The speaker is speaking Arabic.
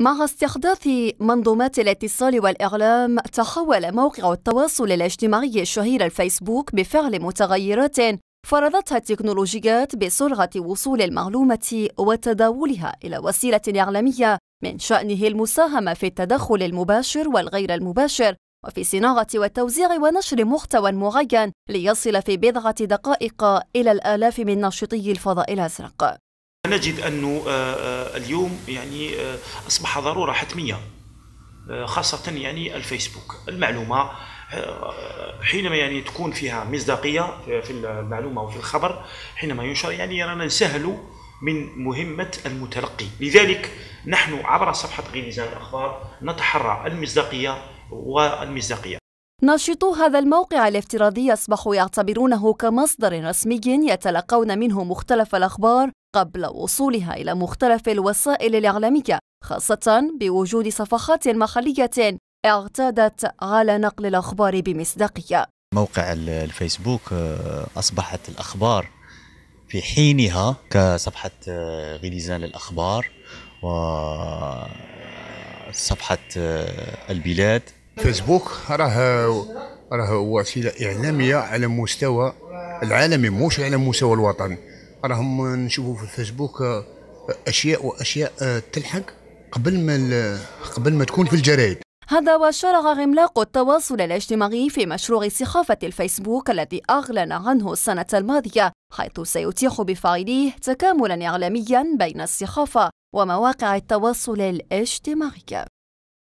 مع استحداث منظومات الاتصال والإعلام تحول موقع التواصل الاجتماعي الشهير الفيسبوك بفعل متغيرات فرضتها التكنولوجيات بسرعة وصول المعلومة وتداولها إلى وسيلة إعلامية من شأنه المساهمة في التدخل المباشر والغير المباشر وفي صناعة وتوزيع ونشر محتوى معين ليصل في بضعة دقائق إلى الآلاف من ناشطي الفضاء الأزرق. نجد أنه آه، آه، اليوم يعني آه، أصبح ضرورة حتمية خاصة يعني الفيسبوك. المعلومة حينما يعني تكون فيها مصداقية في المعلومة وفي الخبر حينما ينشر يعني رانا نسهل من مهمة المتلقي. لذلك نحن عبر صفحة غينيزان الأخبار نتحرى المصداقية والمصداقية. ناشطو هذا الموقع الافتراضي أصبحوا يعتبرونه كمصدر رسمي يتلقون منه مختلف الأخبار قبل وصولها إلى مختلف الوسائل الإعلامية خاصة بوجود صفحات محلية اعتادت على نقل الأخبار بمصداقية. موقع الفيسبوك آه، أصبحت الأخبار في حينها كصفحة آه، غليزان للأخبار وصفحة آه، البلاد. فيسبوك راه راه وسيله إعلامية على مستوى العالمي مش على مستوى الوطن. راهم نشوفوا في الفيسبوك أشياء وأشياء تلحق قبل ما قبل ما تكون في الجرايد هذا وشرع عملاق التواصل الاجتماعي في مشروع سخافة الفيسبوك الذي أعلن عنه السنة الماضية حيث سيتيح بفاعليه تكاملا إعلاميا بين السخافة ومواقع التواصل الاجتماعي.